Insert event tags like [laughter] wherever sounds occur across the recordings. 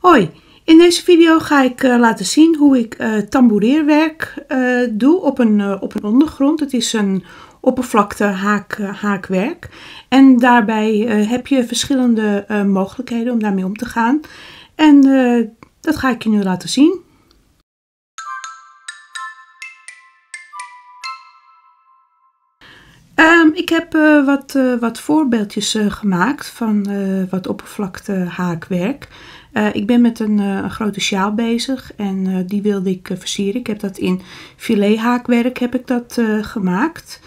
Hoi, in deze video ga ik uh, laten zien hoe ik uh, tamboureerwerk uh, doe op een, op een ondergrond. Het is een oppervlakte haak, haakwerk en daarbij heb je verschillende mogelijkheden om daarmee om te gaan. En dat ga ik je nu laten zien. Um, ik heb wat, wat voorbeeldjes gemaakt van wat oppervlakte haakwerk. Ik ben met een, een, grote sjaal bezig en die wilde ik versieren. Ik heb dat in filethaakwerk heb ik dat gemaakt.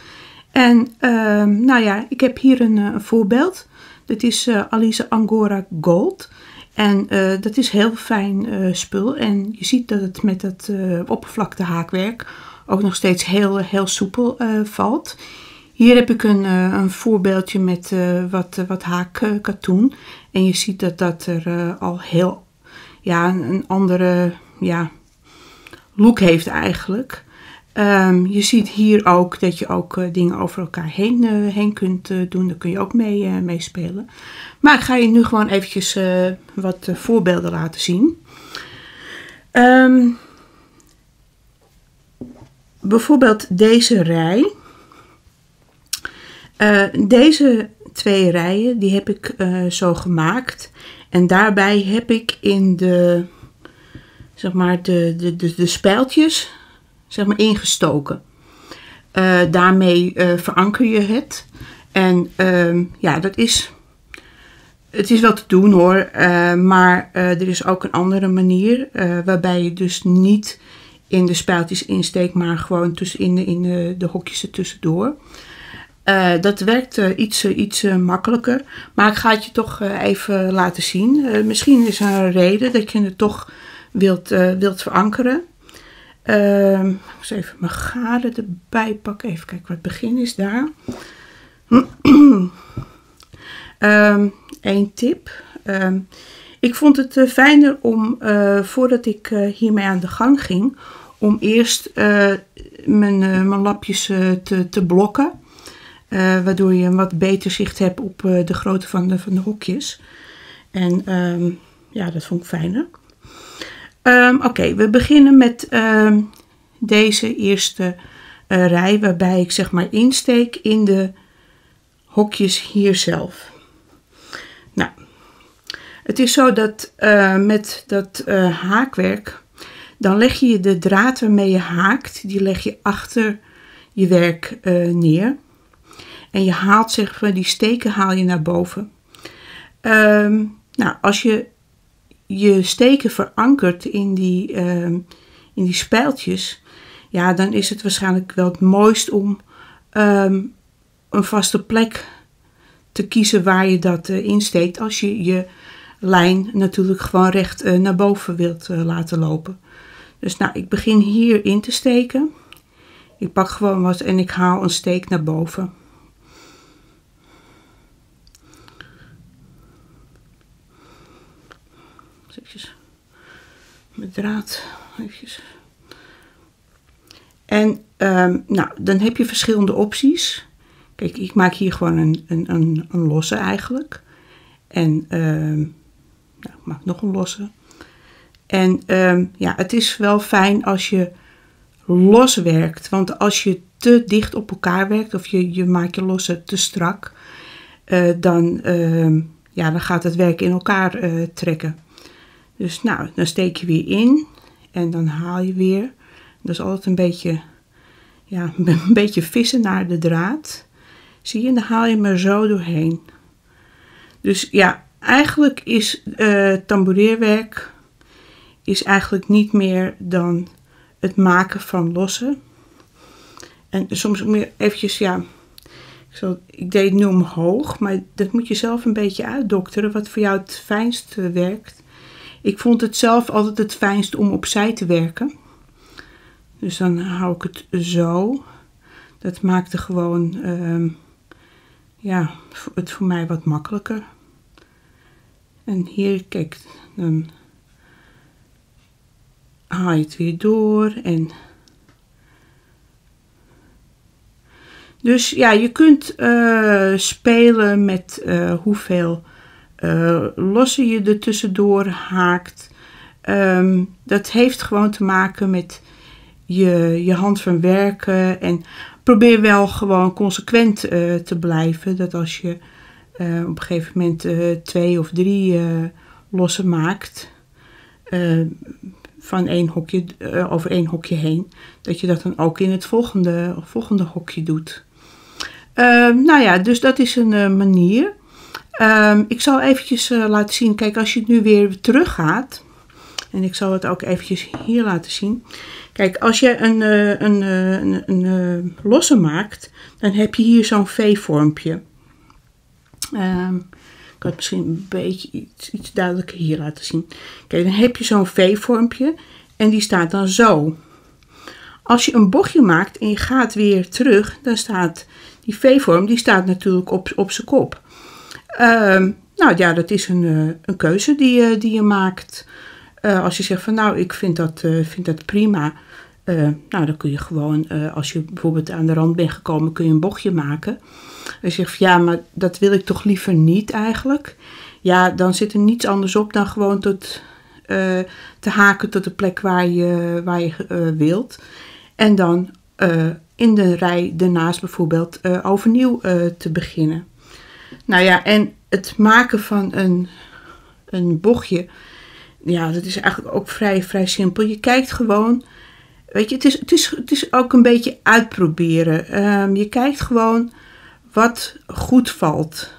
En ehm, nou ja, ik heb hier een, voorbeeld. Dit is Alice Angora Gold. En dat is heel fijn spul. En je ziet dat het met het oppervlakte haakwerk ook nog steeds heel, heel soepel valt. Hier heb ik een, een voorbeeldje met wat, wat haakkatoen. En je ziet dat dat er al heel ja, een andere ja, look heeft eigenlijk. Um, je ziet hier ook dat je ook dingen over elkaar heen, heen kunt doen. Daar kun je ook mee, mee spelen. Maar ik ga je nu gewoon eventjes wat voorbeelden laten zien. Um, bijvoorbeeld deze rij. Deze twee rijen, die heb ik uh, zo gemaakt. En daarbij heb ik in de, zeg maar, de, de, de, de spijltjes zeg maar, ingestoken. Uh, daarmee veranker je het. En ehm, ja, dat is, het is wel te doen hoor. maar er is ook een andere manier waarbij je dus niet in de spijltjes insteekt, maar gewoon tussen in de, in de, de hokjes ertussendoor. Uh, dat werkt uh, iets, uh, iets makkelijker. Maar ik ga het je toch even laten zien. misschien is er een reden dat je het toch wilt, wilt verankeren. Ehm, ik eens even mijn gade erbij pakken. Even kijken wat het begin is daar. [clears throat] Eén tip. Um, ik vond het fijner om, voordat ik hiermee aan de gang ging, om eerst mijn, mijn lapjes te, te blokken. Uh, waardoor je een wat beter zicht hebt op uh, de grootte van de, van de hokjes. En um, ja, dat vond ik fijner. Um, Oké, we beginnen met um, deze eerste uh, rij. Waarbij ik zeg maar insteek in de hokjes hier zelf. Nou, het is zo dat met dat haakwerk. Dan leg je de draad waarmee je haakt. Die leg je achter je werk neer. En je haalt zeg maar, die steken haal je naar boven. Um, nou, als je je steken verankert in die, um, in die spijltjes, ja, dan is het waarschijnlijk wel het mooist om um, een vaste plek te kiezen waar je dat uh, insteekt. Als je je lijn natuurlijk gewoon recht uh, naar boven wilt laten lopen. Dus nou, ik begin hier in te steken. Ik pak gewoon wat en ik haal een steek naar boven. Eventjes mijn draad. Eventjes. En um, nou, dan heb je verschillende opties. Kijk, ik maak hier gewoon een, een, een, een losse eigenlijk. En um, nou, ik maak nog een losse. En um, ja, het is wel fijn als je los werkt. Want als je te dicht op elkaar werkt of je, je maakt je losse te strak, uh, dan, ja, dan gaat het werk in elkaar uh, trekken. Dus nou, dan steek je weer in en dan haal je weer. Dat is altijd een beetje, ja, [laughs] een beetje vissen naar de draad. Zie je, en dan haal je hem er zo doorheen. Dus ja, eigenlijk is uh, tamboureerwerk is eigenlijk niet meer dan het maken van lossen. En soms meer eventjes, ja, ik, zal, ik deed nu omhoog, maar dat moet je zelf een beetje uitdokteren wat voor jou het fijnst werkt. Ik vond het zelf altijd het fijnst om opzij te werken. Dus dan hou ik het zo. Dat maakte gewoon uh, ja, het voor mij wat makkelijker. En hier, kijk, dan haal je het weer door en... Dus ja, je kunt uh, spelen met uh, hoeveel uh, losse je er tussendoor haakt. Um, dat heeft gewoon te maken met je, je hand van werken. En probeer wel gewoon consequent uh, te blijven. Dat als je uh, op een gegeven moment twee of drie lossen maakt. van één hokje, over één hokje heen. Dat je dat dan ook in het volgende, volgende hokje doet. Ehm, nou ja, dus dat is een manier. Um, ik zal eventjes laten zien. Kijk, als je nu weer terug gaat en ik zal het ook eventjes hier laten zien. Kijk, als je een, een, uh, een, een uh, losse maakt, dan heb je hier zo'n V-vormpje. Um, ik kan het misschien een beetje iets, iets duidelijker hier laten zien. Kijk, dan heb je zo'n V-vormpje en die staat dan zo. Als je een bochtje maakt en je gaat weer terug, dan staat die V-vorm, die staat natuurlijk op, op zijn kop. Um, nou ja, dat is een, een keuze die, die je maakt. Uh, als je zegt van nou, ik vind dat, vind dat prima. Nou, dan kun je gewoon, als je bijvoorbeeld aan de rand bent gekomen, kun je een bochtje maken. Als je zegt van ja, maar dat wil ik toch liever niet eigenlijk. Ja, dan zit er niets anders op dan gewoon tot, te haken tot de plek waar je, waar je wilt. En dan in de rij daarnaast bijvoorbeeld overnieuw te beginnen. Nou ja, en het maken van een, een bochtje ja, dat is eigenlijk ook vrij, vrij simpel. Je kijkt gewoon, weet je, het is, het is, het is ook een beetje uitproberen. Um, je kijkt gewoon wat goed valt.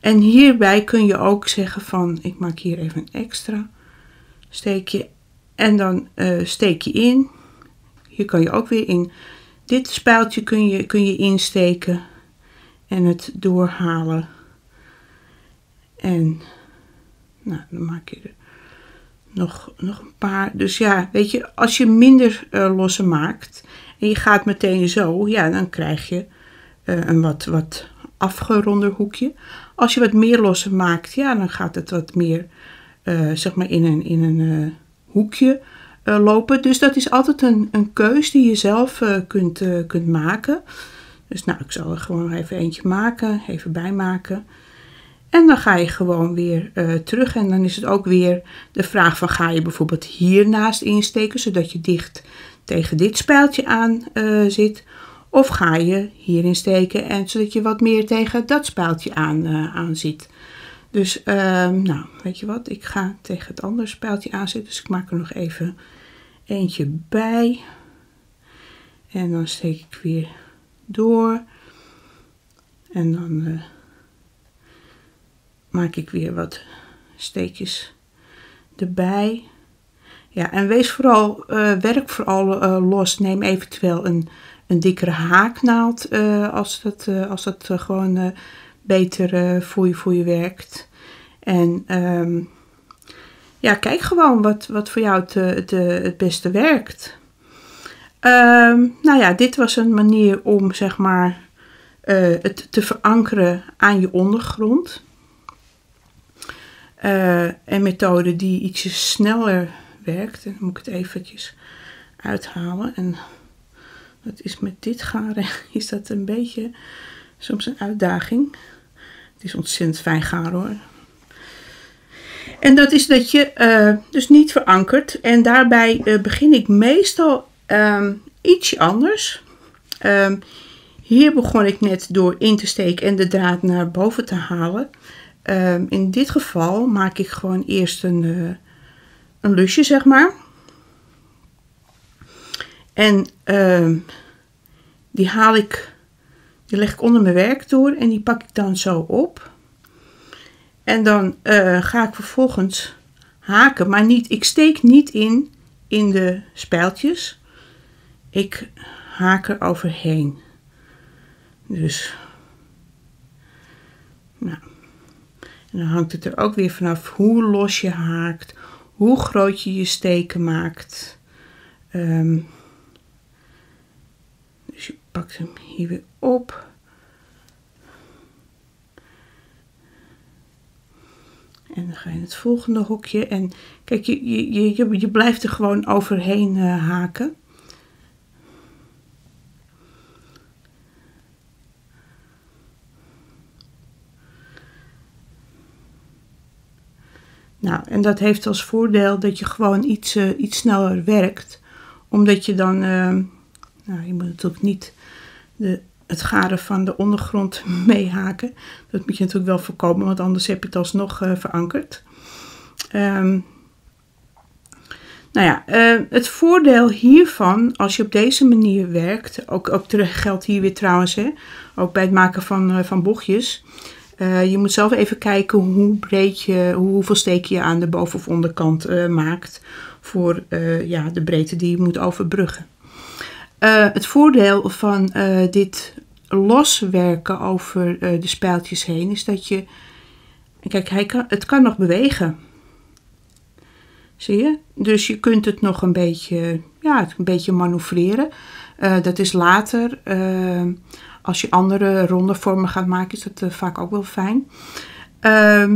En hierbij kun je ook zeggen van, ik maak hier even een extra steekje. En dan uh, steek je in. Hier kan je ook weer in. Dit spijltje kun je, kun je insteken en het doorhalen. En nou, dan maak je er nog, nog een paar. Dus ja, weet je, als je minder uh, losse maakt en je gaat meteen zo, ja, dan krijg je uh, een wat, wat afgeronder hoekje. Als je wat meer losse maakt, ja, dan gaat het wat meer, uh, zeg maar, in een, in een hoekje lopen. Dus dat is altijd een, een keus die je zelf kunt, kunt maken. Dus nou, ik zal er gewoon even eentje maken, even bijmaken. En dan ga je gewoon weer uh, terug. En dan is het ook weer de vraag van ga je bijvoorbeeld hiernaast insteken, zodat je dicht tegen dit spijltje aan uh, zit. Of ga je hierin steken en zodat je wat meer tegen dat spijltje aan, uh, aan zit. Dus ehm, nou, weet je wat, ik ga tegen het andere spijltje aanzitten. Dus ik maak er nog even eentje bij. En dan steek ik weer door. En dan maak ik weer wat steekjes erbij. Ja, en wees vooral, uh, werk vooral uh, los. Neem eventueel een, een dikkere haaknaald als dat, als dat gewoon beter voor, je, voor je werkt. En um, ja, kijk gewoon wat, wat voor jou het, het, het beste werkt. Um, nou ja, dit was een manier om zeg maar het te verankeren aan je ondergrond. Uh, een methode die ietsje sneller werkt. En dan moet ik het eventjes uithalen. En dat is met dit garen [laughs] is dat een beetje soms een uitdaging. Het is ontzettend fijn garen hoor. En dat is dat je uh, dus niet verankert. En daarbij begin ik meestal um, ietsje anders. Um, hier begon ik net door in te steken en de draad naar boven te halen. Um, in dit geval maak ik gewoon eerst een, uh, een lusje, zeg maar. En die haal ik, die leg ik onder mijn werk door en die pak ik dan zo op. En dan uh, ga ik vervolgens haken, maar niet, ik steek niet in in de spijltjes. Ik haak er overheen. Dus, nou. En dan hangt het er ook weer vanaf hoe los je haakt, hoe groot je je steken maakt. Um, dus je pakt hem hier weer op. En dan ga je het volgende hokje. En kijk, je, je, je, je blijft er gewoon overheen uh, haken. Nou, en dat heeft als voordeel dat je gewoon iets, uh, iets sneller werkt. Omdat je dan, uh, nou, je moet natuurlijk niet de, het garen van de ondergrond [laughs] meehaken. Dat moet je natuurlijk wel voorkomen, want anders heb je het alsnog uh, verankerd. Um, nou ja, het voordeel hiervan, als je op deze manier werkt, ook, ook geldt hier weer trouwens, hè, ook bij het maken van, van bochtjes. Uh, je moet zelf even kijken hoe breed je, hoeveel steek je aan de boven- of onderkant maakt voor ja, de breedte die je moet overbruggen. het voordeel van dit loswerken over de spijltjes heen is dat je, kijk, hij kan, het kan nog bewegen. Zie je? Dus je kunt het nog een beetje, ja, een beetje manoeuvreren. Dat is later, als je andere ronde vormen gaat maken, is dat uh, vaak ook wel fijn.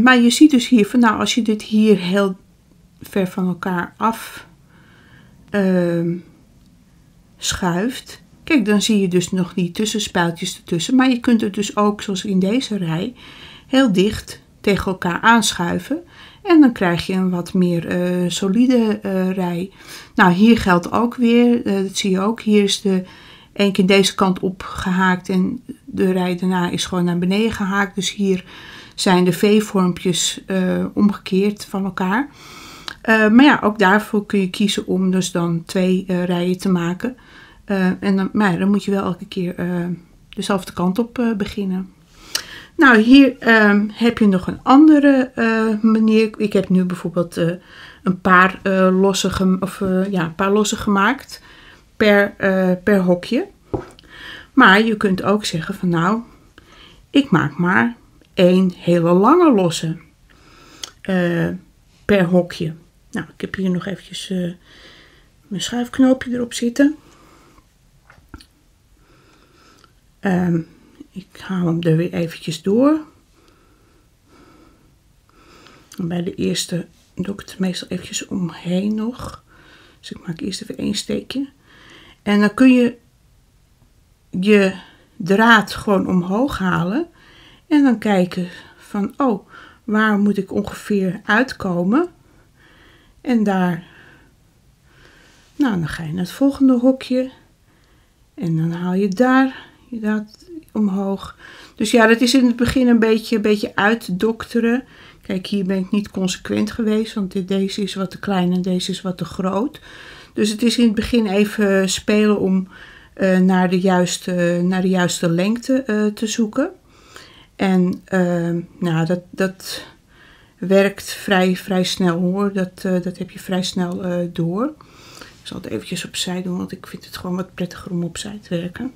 maar je ziet dus hier van, nou, als je dit hier heel ver van elkaar af ehm, schuift. Kijk, dan zie je dus nog die tussenspijltjes ertussen. Maar je kunt het dus ook, zoals in deze rij, heel dicht tegen elkaar aanschuiven. En dan krijg je een wat meer uh, solide rij. Nou, hier geldt ook weer, dat zie je ook. Hier is de één keer deze kant op gehaakt en de rij daarna is gewoon naar beneden gehaakt. Dus hier zijn de V-vormpjes omgekeerd van elkaar. maar ja, ook daarvoor kun je kiezen om dus dan twee rijen te maken. en dan, maar dan moet je wel elke keer dezelfde kant op beginnen. Nou, hier um, heb je nog een andere manier. Ik heb nu bijvoorbeeld een paar, losse, of, ja, een paar losse gemaakt per, per hokje. Maar je kunt ook zeggen van nou, ik maak maar één hele lange losse per hokje. Nou, ik heb hier nog eventjes mijn schuifknoopje erop zitten. Um, ik haal hem er weer eventjes door. En bij de eerste doe ik het meestal eventjes omheen nog. Dus ik maak eerst even één steekje. En dan kun je je draad gewoon omhoog halen. En dan kijken van, oh, waar moet ik ongeveer uitkomen? En daar, nou, dan ga je naar het volgende hokje. En dan haal je daar je draad omhoog. Dus ja, dat is in het begin een beetje, een beetje uitdokteren. Kijk, hier ben ik niet consequent geweest, want deze is wat te klein en deze is wat te groot. Dus het is in het begin even spelen om uh, naar, de juiste, naar de juiste lengte uh, te zoeken. En uh, nou, dat, dat werkt vrij, vrij snel hoor. Dat, dat heb je vrij snel door. Ik zal het eventjes opzij doen, want ik vind het gewoon wat prettiger om opzij te werken.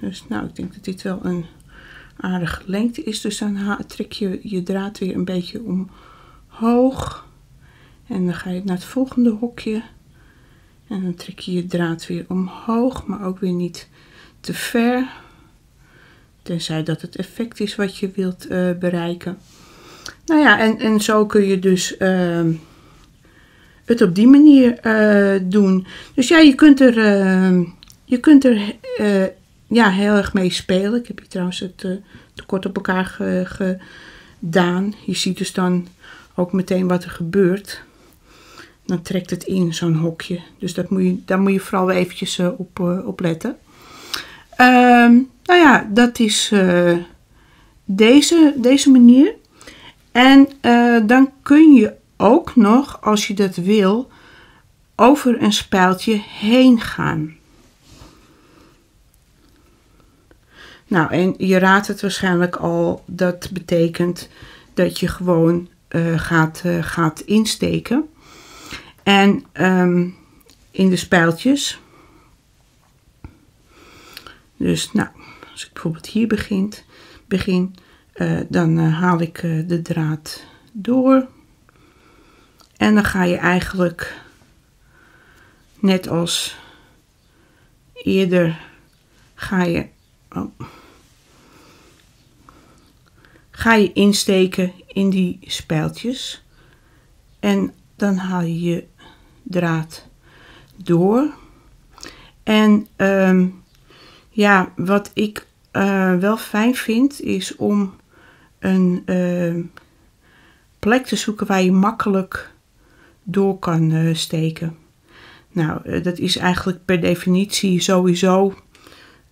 Dus nou, ik denk dat dit wel een aardige lengte is. Dus dan trek je je draad weer een beetje omhoog. En dan ga je naar het volgende hokje. En dan trek je je draad weer omhoog, maar ook weer niet te ver. Tenzij dat het effect is wat je wilt uh, bereiken. Nou ja, en, en zo kun je dus uh, het op die manier uh, doen. Dus ja, je kunt er, ehm, je kunt er eh, ja, heel erg mee spelen. Ik heb hier trouwens het uh, tekort op elkaar gedaan. Je ziet dus dan ook meteen wat er gebeurt. Dan trekt het in zo'n hokje. Dus dat moet je, daar moet je vooral eventjes uh, op, uh, letten. Um, nou ja, dat is deze, deze manier. En dan kun je ook nog, als je dat wil, over een spijltje heen gaan. Nou, en je raadt het waarschijnlijk al. Dat betekent dat je gewoon uh, gaat, uh, gaat insteken. En um, in de spijltjes. Dus nou, als ik bijvoorbeeld hier begint, begin, uh, dan haal ik de draad door. En dan ga je eigenlijk net als eerder ga je oh, ga je insteken in die spijltjes en dan haal je je draad door. En um, ja, wat ik wel fijn vind is om een plek te zoeken waar je makkelijk door kan steken. Nou, dat is eigenlijk per definitie sowieso.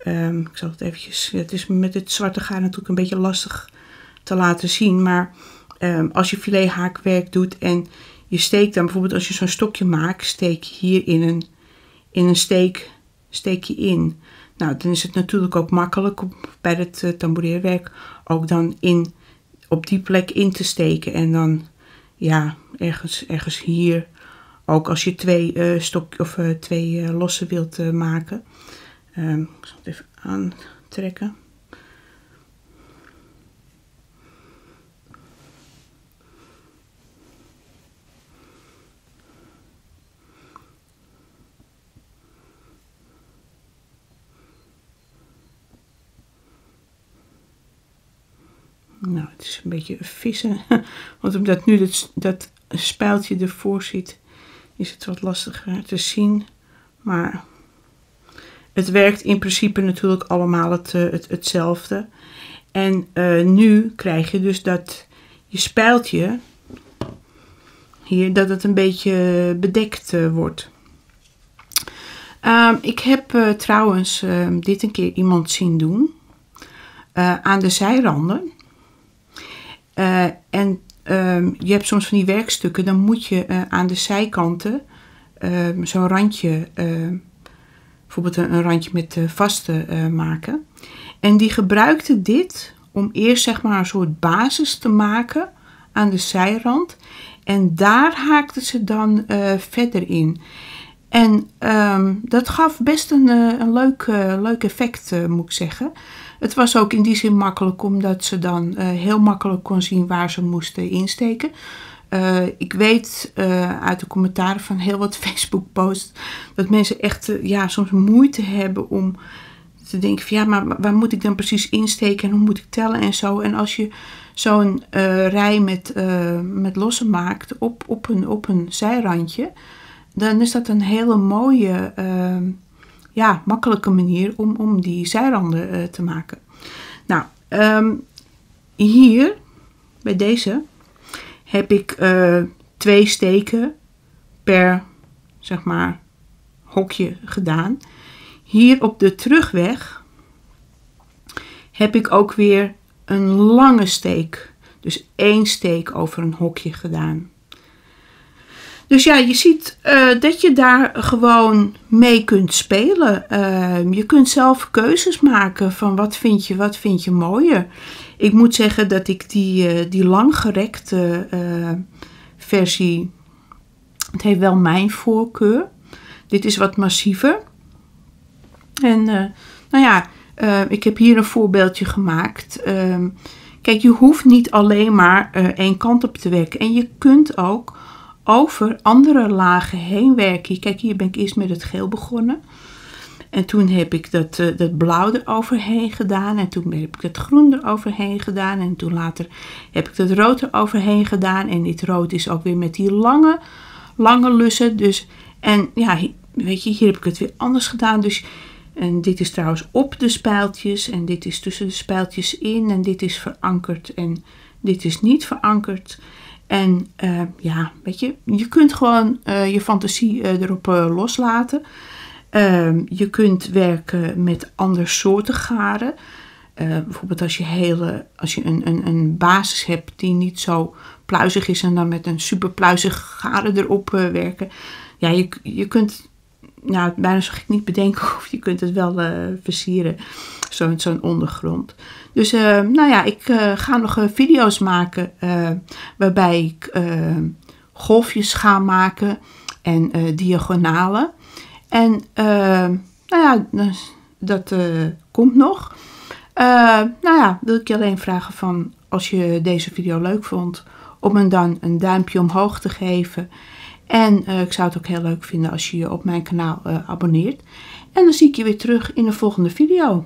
Um, ik zal het eventjes. Het is met het zwarte gaar natuurlijk een beetje lastig te laten zien. Maar um, als je filet haakwerk doet en je steekt dan bijvoorbeeld als je zo'n stokje maakt, steek je hier in een, in een steek, steek je in. Nou, dan is het natuurlijk ook makkelijk om bij het uh, ook dan in, op die plek in te steken. En dan, ja, ergens, ergens hier, ook als je twee, uh, stok, of, uh, twee lossen wilt maken. Um, ik zal het even aantrekken. Nou, het is een beetje vissen. [laughs] Want omdat nu dat, dat spijltje ervoor zit, is het wat lastiger te zien. Maar het werkt in principe natuurlijk allemaal het, eh, het, hetzelfde. En uh, nu krijg je dus dat je spijltje hier, dat het een beetje bedekt uh, wordt. Um, ik heb trouwens uh, dit een keer iemand zien doen. aan de zijranden. Uh, en um, je hebt soms van die werkstukken, dan moet je uh, aan de zijkanten uh, zo'n randje, bijvoorbeeld een, randje met vaste maken. En die gebruikte dit om eerst zeg maar een soort basis te maken aan de zijrand. En daar haakte ze dan verder in. En dat gaf best een, een leuk, leuk effect, moet ik zeggen. Het was ook in die zin makkelijk omdat ze dan uh, heel makkelijk kon zien waar ze moesten insteken. Uh, ik weet uh, uit de commentaren van heel wat [laughs] Facebook-posts dat mensen echt ja, soms moeite hebben om te denken van ja, maar waar moet ik dan precies insteken en hoe moet ik tellen en zo. En als je zo'n rij met, met lossen maakt op, op, een, op een zijrandje, dan is dat een hele mooie ja, makkelijke manier om, om die zijranden uh, te maken. Nou, um, hier bij deze heb ik uh, twee steken per zeg maar hokje gedaan. Hier op de terugweg heb ik ook weer een lange steek. Dus één steek over een hokje gedaan. Dus ja, je ziet uh, dat je daar gewoon mee kunt spelen. Uh, je kunt zelf keuzes maken van wat vind je, wat vind je mooier. Ik moet zeggen dat ik die, uh, die langgerekte versie, het heeft wel mijn voorkeur. Dit is wat massiever. En nou ja, ik heb hier een voorbeeldje gemaakt. Ehm, kijk, je hoeft niet alleen maar één kant op te werken. En je kunt ook over andere lagen heen werken. Kijk, hier ben ik eerst met het geel begonnen. En toen heb ik dat, uh, dat blauw eroverheen gedaan. En toen heb ik het groen eroverheen gedaan. En toen later heb ik het rood eroverheen gedaan. En dit rood is ook weer met die lange, lange lussen. Dus, en ja, weet je, hier heb ik het weer anders gedaan. Dus, en dit is trouwens op de spijltjes. En dit is tussen de spijltjes in. En dit is verankerd. En dit is niet verankerd. En uh, ja, weet je, je kunt gewoon uh, je fantasie uh, erop loslaten. Ehm, je kunt werken met andere soorten garen. bijvoorbeeld als je, hele, als je een, een, een basis hebt die niet zo pluizig is en dan met een super pluizig garen erop werken. Ja, je, je kunt, nou bijna zou ik niet bedenken [laughs] of je kunt het wel versieren, zo'n ondergrond. Dus uh, nou ja, ik uh, ga nog uh, video's maken waarbij ik golfjes ga maken en diagonalen. En nou ja, dat komt nog. nou ja, wil ik je alleen vragen van als je deze video leuk vond, om me dan een duimpje omhoog te geven. En ik zou het ook heel leuk vinden als je je op mijn kanaal abonneert. En dan zie ik je weer terug in de volgende video.